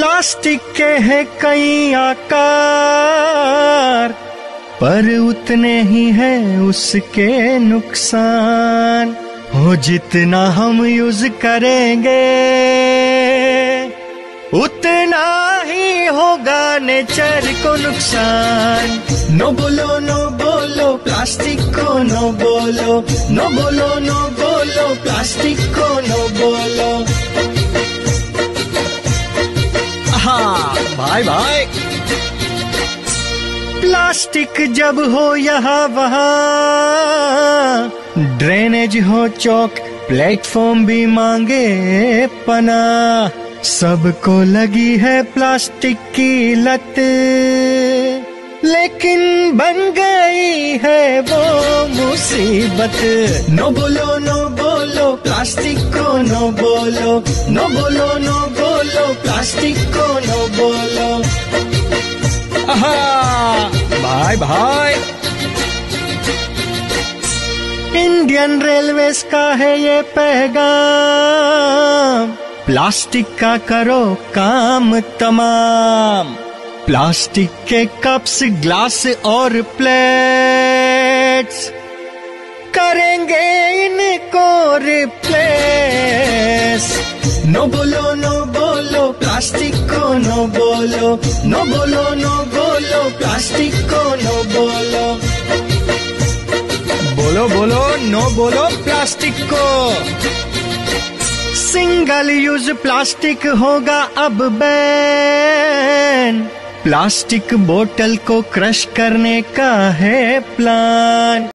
Plastic के है कई आकार, पर उतने ही है उसके नुकसान। हो जितना हम यूज़ करेंगे, उतना ही होगा नेचर को नुकसान। नो बोलो नो बोलो, प्लास्टिक को नो बोलो। नो बोलो नो बोलो, प्लास्टिक को नो बोलो। हाँ भाई भाई प्लास्टिक जब हो यहाँ वहाँ, ड्रेनेज हो चौक, प्लेटफॉर्म भी मांगे पना। सबको लगी है प्लास्टिक की लत, लेकिन बन गई है वो मुसीबत। नो बोलो नो बोलो, प्लास्टिक को नो बोलो नो बोलो नो बोलो प्लास्टिक को नो बोलो। आहा, भाई भाई इंडियन रेलवेज का है ये पैगाम। प्लास्टिक का करो काम तमाम। प्लास्टिक के कप्स ग्लास और प्लेट्स करेंगे इनको रिप्लेस नो बोलो नो बोलो प्लास्टिक को नो बोलो नो बोलो नो बोलो प्लास्टिक को नो बोलो बोलो बोलो नो बोलो प्लास्टिक को. सिंगल यूज़ प्लास्टिक होगा अब बैन प्लास्टिक बोतल को क्रश करने का है प्लान